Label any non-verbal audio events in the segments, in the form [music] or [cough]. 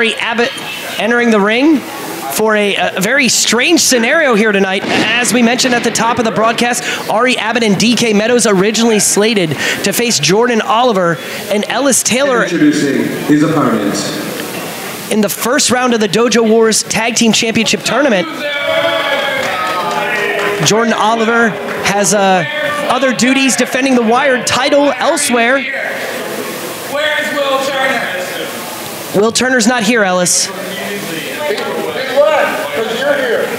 Ari Abbott entering the ring for a, a, very strange scenario here tonight. As we mentioned at the top of the broadcast, Ari Abbott and DK Meadows originally slated to face Jordan Oliver and Ellis Taylor. Introducing his opponent. In the first round of the Dojo Wars Tag Team Championship Tournament, Jordan Oliver has uh, other duties defending the Wired title elsewhere. Will Turner's not here, Ellis.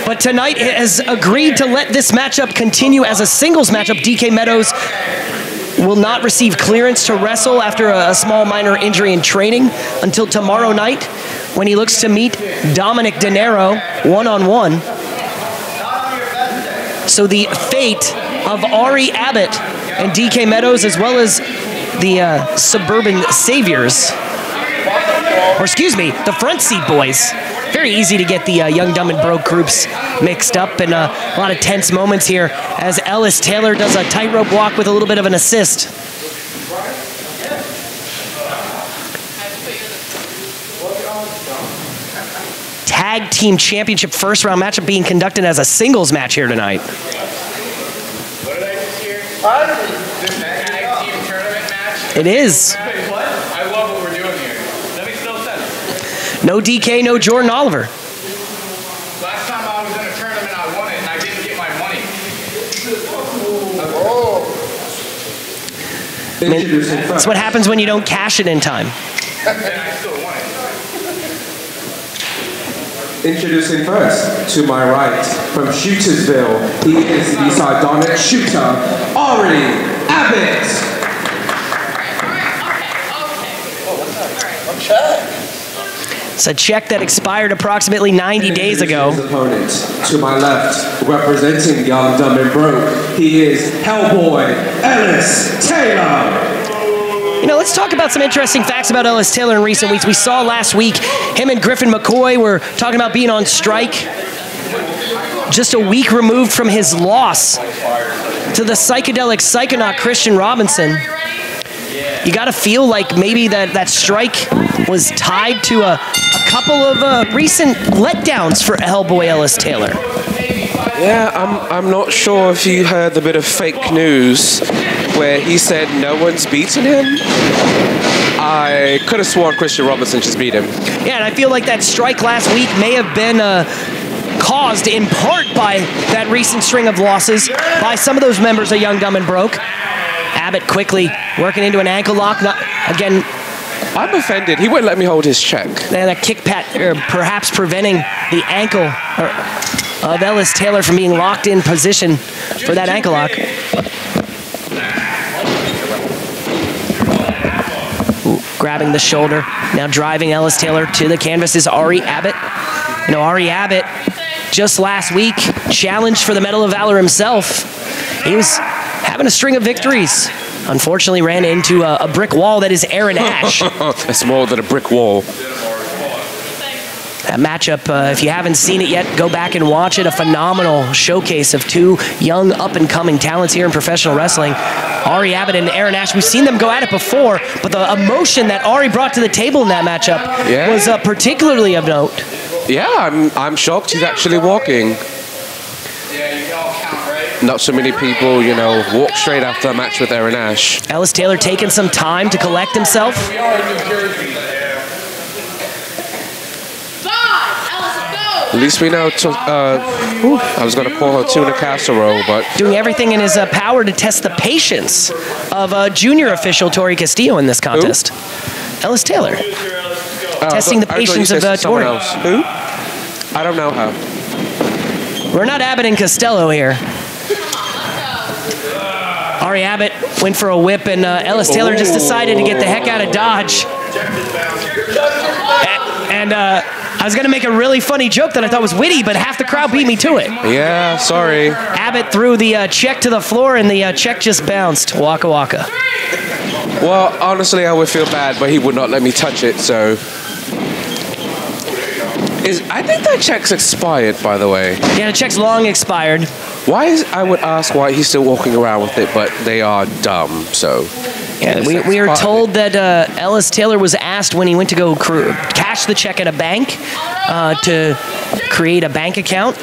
But tonight has agreed to let this matchup continue as a singles matchup. DK Meadows will not receive clearance to wrestle after a, small minor injury in training until tomorrow night when he looks to meet Dominic De Niro one on one. So the fate of Ari Abbott and DK Meadows, as well as the uh, Suburban Saviors, or excuse me, the Front Seat Boys. Very easy to get the uh, Young, Dumb, and Broke groups mixed up, and uh, a lot of tense moments here as Ellis Taylor does a tightrope walk with a little bit of an assist. Tag Team Championship first round matchup being conducted as a singles match here tonight. What did I just hear? This tag team tournament match? It is. Wait, what? I love what we're doing here. That makes no sense. No DK, no Jordan Oliver. Last time I was in a tournament, I won it, and I didn't get my money. Introducing That's what happens when you don't cash it in time. And I still won it. Introducing first, to my right, from Shootersville, he is the sardonic shooter, Ari Abbott. It's a check that expired approximately 90 days ago. Opponent, to my left, representing Young, Dumb, and Broke, he is Hellboy Ellis Taylor. You know, let's talk about some interesting facts about Ellis Taylor in recent weeks. We saw last week him and Griffin McCoy were talking about being on strike just a week removed from his loss to the psychedelic psychonaut Christian Robinson. You got to feel like maybe that, that strike was tied to a couple of uh, recent letdowns for Hellboy Ellis Taylor. Yeah, I'm, I'm not sure if you heard the bit of fake news where he said no one's beaten him. I could have sworn Christian Robinson just beat him. Yeah, and I feel like that strike last week may have been uh, caused in part by that recent string of losses by some of those members of Young, Dumb, and Broke. Abbott quickly working into an ankle lock. Not, again, I'm offended. He wouldn't let me hold his check. and a kick pat, perhaps preventing the ankle of Ellis Taylor from being locked in position for that ankle lock. Grabbing the shoulder, now driving Ellis Taylor to the canvas is Ari Abbott. You know, Ari Abbott just last week challenged for the Medal of Valor himself. He was having a string of victories. Unfortunately, ran into a, a brick wall that is Aaron Ash. [laughs] it's more than a brick wall. That matchup, uh, if you haven't seen it yet, go back and watch it. A phenomenal showcase of two young, up and coming talents here in professional wrestling. Ari Abbott and Aaron Ash, we've seen them go at it before, but the emotion that Ari brought to the table in that matchup Yeah. was uh, particularly of note. Yeah, I'm, I'm shocked he's actually walking. Yeah, you can all count, right? Not so many people, you know, walk straight after a match with Aaron Ash. Ellis Taylor taking some time to collect himself. We are in New Jersey. At least we know. To, uh, whew, I was going to call her tuna casserole, but Doing everything in his uh, power to test the patience of uh, junior official Tori Castillo in this contest. Ellis Taylor. uh, Testing the thought you patience of, uh, Tori. else. Who? I don't know how. We're not Abbott and Costello here. Ari Abbott went for a whip, and uh, Ellis Taylor just decided to get the heck out of Dodge. And uh, I was going to make a really funny joke that I thought was witty, but half the crowd beat me to it. Yeah, sorry. Abbott threw the uh, check to the floor, and the uh, check just bounced. Waka waka. Well, honestly, I would feel bad, but he would not let me touch it, so. Is I think that check's expired, by the way. Yeah, the check's long expired. Why is I would ask why he's still walking around with it, but they are dumb, so Yeah, we, we are told that uh, Ellis Taylor was asked when he went to go cr- cash the check at a bank uh, to create a bank account,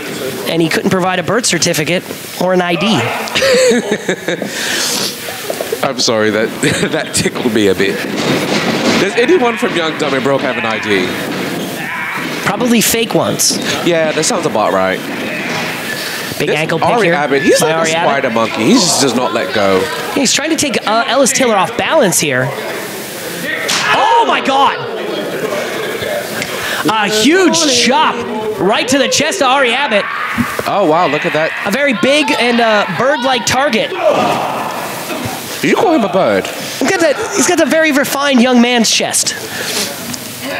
and he couldn't provide a birth certificate or an ID. [laughs] I'm sorry that [laughs] that tickled me a bit. Does anyone from Young, Dumb and Broke have an ID? Probably fake ones. Yeah, that sounds about right. Big This ankle pick Ari here. Abbott, he's like a Ari Abbott. spider monkey. He just does not let go. He's trying to take uh, Ellis Taylor off balance here. Oh my God! A huge chop right to the chest of Ari Abbott. Oh wow, look at that. A very big and uh, bird-like target. You call him a bird? He's got, that, he's got a very refined young man's chest.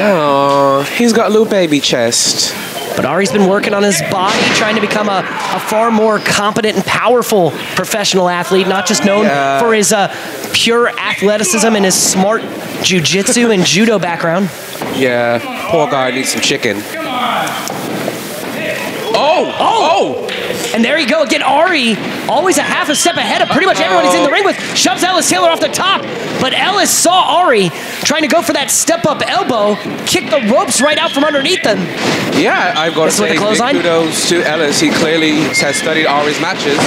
Oh, he's got a little baby chest. But Ari's been working on his body, trying to become a, a far more competent and powerful professional athlete, not just known Yeah. for his uh, pure athleticism and his smart jujitsu and judo background. Yeah, poor guy needs some chicken. Oh, oh, And there you go again. Ari, always a half a step ahead of pretty much everyone he's in the ring with, shoves Ellis Taylor off the top. But Ellis saw Ari trying to go for that step up elbow, kick the ropes right out from underneath them. yeah. I've got to This with say, kudos to Ellis. He clearly has studied Ari's matches.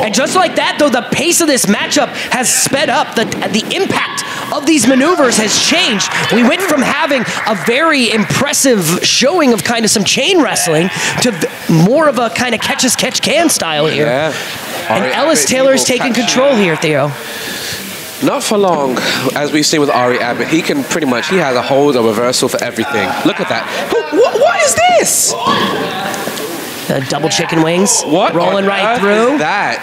And just like that, though, the pace of this matchup has sped up. The, the impact of these maneuvers has changed. We went from having a very impressive showing of kind of some chain wrestling to more of a kind of catch as catch can style here. Yeah. And Ari Ellis Abbott, Taylor's he taking control here, Theo. Not for long, as we've seen with Ari Abbott. He can pretty much, he has a hold, a reversal for everything. Look at that. Who- What, what is this? The double chicken wings What? rolling right through. Is that?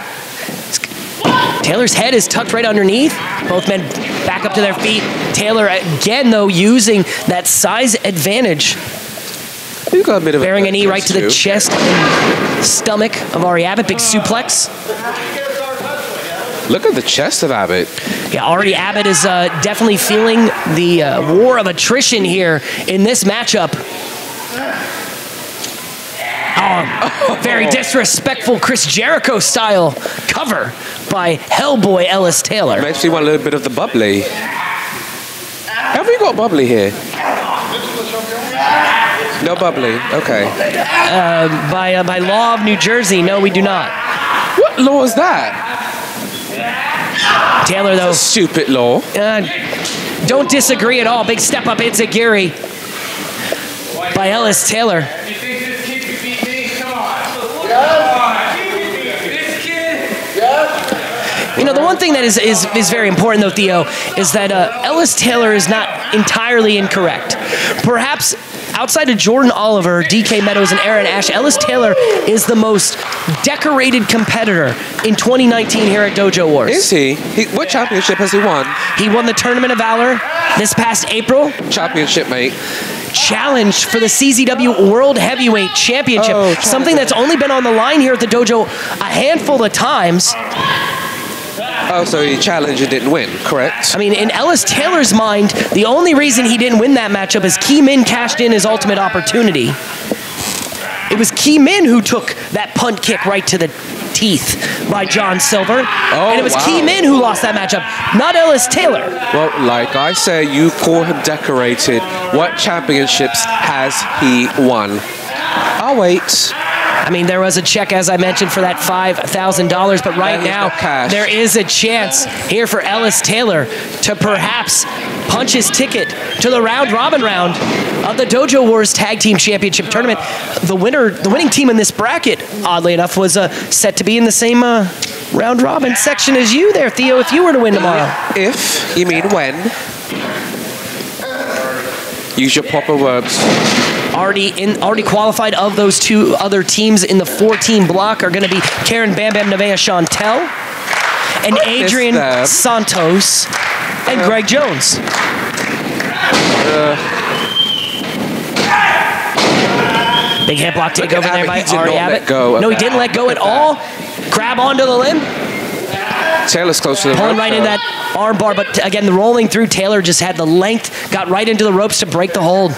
Taylor's head is tucked right underneath. Both men back up to their feet. Taylor again, though, using that size advantage, He's got a bit of bearing a knee right to the too. chest and stomach of Ari Abbott. Big suplex. Look at the chest of Abbott. Yeah, Ari Abbott is uh, definitely feeling the uh, war of attrition here in this matchup. Oh, very [laughs] disrespectful Chris Jericho style cover by Hellboy Ellis Taylor. Makes me want a little bit of the bubbly. Have we got bubbly here? No bubbly. Okay. By, uh, by law of New Jersey, no, we do not. What law is that? Taylor, though, Stupid law. uh, don't disagree at all. Big step up, enziguri by Ellis Taylor. You think this kid could beat me? Come on. Come on. This kid. You know, the one thing that is, is, is very important, though, Theo, is that uh, Ellis Taylor is not entirely incorrect. Perhaps outside of Jordan Oliver, DK Meadows, and Aaron Ash, Ellis Taylor is the most decorated competitor in 2019 here at Dojo Wars. Is he? he? What championship has he won? He won the Tournament of Valor this past April, Championship, mate. Challenge for the CZW World Heavyweight Championship, Oh, something that's only been on the line here at the dojo a handful of times. Oh, so he challenged and didn't win, correct? I mean, in Ellis Taylor's mind, the only reason he didn't win that matchup is Key Min cashed in his ultimate opportunity. It was Key Min who took that punt kick right to the teeth by John Silver. Oh, and it was wow. Key Min who lost that matchup, not Ellis Taylor. Well, like I say, you call him decorated. What championships has he won? I'll wait. I mean, there was a check, as I mentioned, for that $5,000, but right now, there is a chance here for Ellis Taylor to perhaps punch his ticket to the round robin round of the Dojo Wars Tag Team Championship Tournament. The winner, the winning team in this bracket, oddly enough, was uh, set to be in the same uh, round robin section as you there, Theo, if you were to win tomorrow. If, you mean when? Use your proper words. Already in, already qualified of those two other teams in the four-team block are going to be Karen Bam Bam Nevaeh Chantel and Adrian. Santos and Greg Jones. Uh, Big hand block Look takeover at there by Ari Abbott. go no, he didn't let go at all. Grab onto the limb, Taylor's close to the pulling rope, right in that arm bar. But again, the rolling through Taylor just had the length, got right into the ropes to break the hold.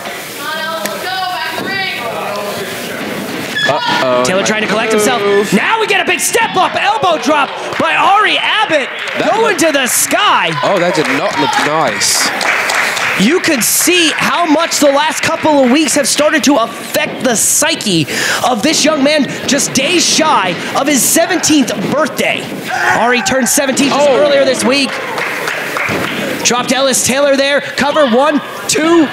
Uh-oh. Taylor trying to collect himself. Now we get a big step up, elbow drop by Ari Abbott going to the sky. Oh, that did not look nice. You could see how much the last couple of weeks have started to affect the psyche of this young man just days shy of his 17th birthday. Ari turned 17 just Oh. earlier this week. Dropped Ellis Taylor there. Cover one, two,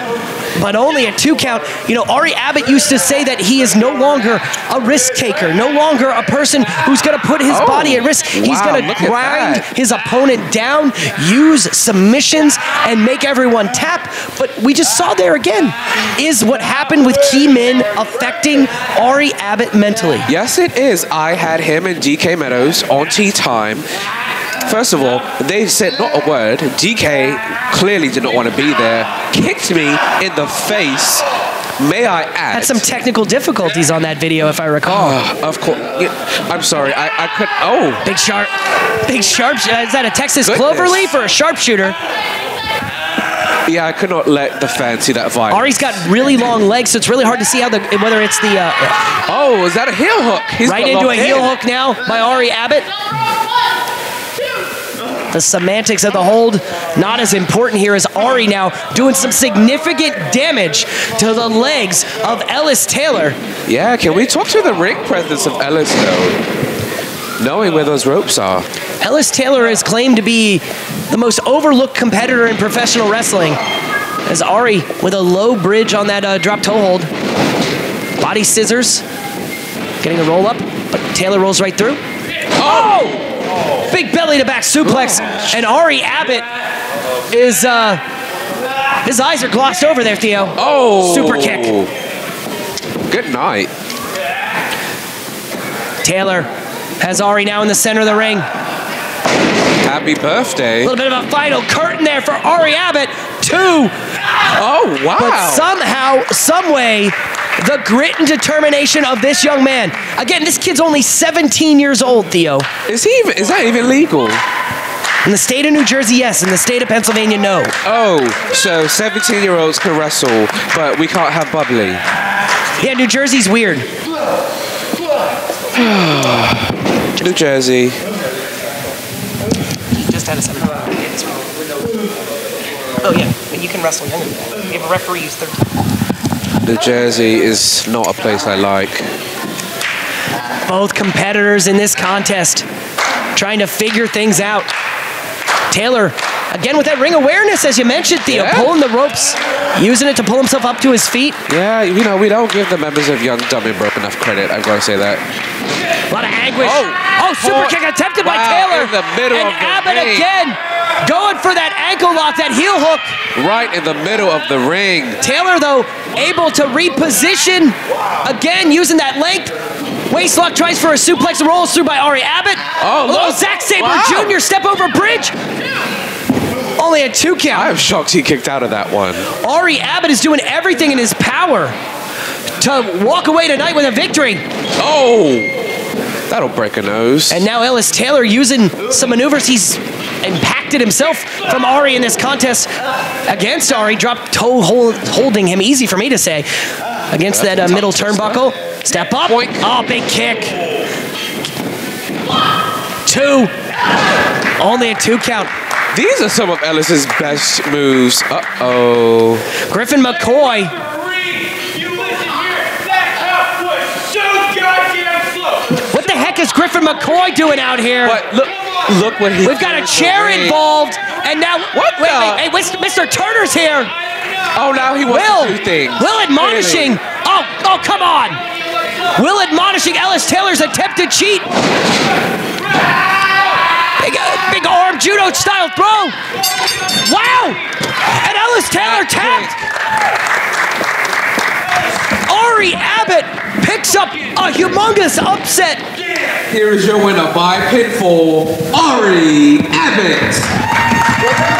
but only a two count. You know, Ari Abbott used to say that he is no longer a risk taker, no longer a person who's going to put his Oh, body at risk. He's wow, going to grind his opponent down, use submissions, and make everyone tap. But we just saw there again is what happened with Key Min affecting Ari Abbott mentally. Yes, it is. I had him and DK Meadows on tea time. First of all, they said not a word. DK clearly did not want to be there. Kicked me in the face. May I add? Had some technical difficulties on that video, if I recall. Oh, of course. I'm sorry. I, I could. Oh, Big sharp, big sharp. uh, Is that a Texas Goodness. cloverleaf or a sharpshooter? yeah. I could not let the fan see that violence. Ari's got really long legs, so it's really hard to see how the whether it's the uh, Oh, is that a heel hook? He's right into a heel in. hook now by Ari Abbott. The semantics of the hold not as important here as Ari now doing some significant damage to the legs of Ellis Taylor. Yeah. Can we talk to the ring presence of Ellis though? Knowing where those ropes are. Ellis Taylor is claimed to be the most overlooked competitor in professional wrestling. As Ari with a low bridge on that uh, drop toe hold. Body scissors. Getting a roll up, but Taylor rolls right through. Oh! Big belly to back suplex. And Ari Abbott is, uh, his eyes are glossed over there, Theo. Oh. Super kick. Good night. Taylor has Ari now in the center of the ring. Happy birthday. A little bit of a final curtain there for Ari Abbott. Two. Oh wow. But somehow, some way, the grit and determination of this young man. Again, this kid's only 17 years old, Theo. is he even? Is that even legal? In the state of New Jersey, yes. In the state of Pennsylvania, no. Oh, so 17 year olds can wrestle, but we can't have bubbly. Yeah, New Jersey's weird. [sighs] New Jersey. Just had a seven. Oh yeah, but you can wrestle younger than that. We have a referee who's 13. New Jersey is not a place I like. Both competitors in this contest trying to figure things out. Taylor, again with that ring awareness, as you mentioned, Theo, Yeah. pulling the ropes, using it to pull himself up to his feet. Yeah, you know, we don't give the members of Young, Dumb, and Broke enough credit. I've got to say that. A lot of anguish. Oh. Oh, super Oh. kick attempted by Taylor. in the middle and of the Abbott ring. again going for that ankle lock, that heel hook. Right in the middle of the ring. Taylor, though, able to reposition again using that length. Waist lock tries for a suplex and rolls through by Ari Abbott. Oh, a little look. Zack Sabre Wow. Jr. step over bridge. Only a two count. I'm shocked he kicked out of that one. Ari Abbott is doing everything in his power to walk away tonight with a victory. Oh, that'll break a nose. And now Ellis Taylor using some maneuvers. He's impacted himself from Ari in this contest against Ari. dropped toe hold, holding him easy for me to say against that uh, middle turnbuckle. Step up. Boink. Oh, big kick. Two. Only a two count. These are some of Ellis's best moves. Uh oh. Griffin McCoy You listen here. That cup was so goddamn slow. What the heck is Griffin McCoy doing out here? But look, look what he. We've got a chair Ray. involved, and now What wait, wait, hey, Mr. Turner's here. Oh, now he wants Will, to do things. Will admonishing. Really? Oh, oh, come on. Will admonishing Ellis Taylor's attempted cheat. Big, uh, big arm judo style throw. Wow. And Ellis Taylor tapped. Ari Abbott picks up a humongous upset. Here is your winner by Pitfall, Ari Abbott.